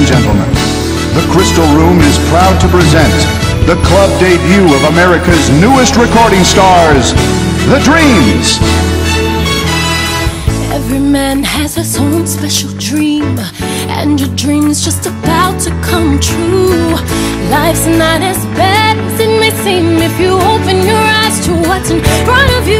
and gentlemen, the Crystal Room is proud to present the club debut of America's newest recording stars, The Dreams. Every man has his own special dream, and your dream's just about to come true. Life's not as bad as it may seem if you open your eyes to what's in front of you.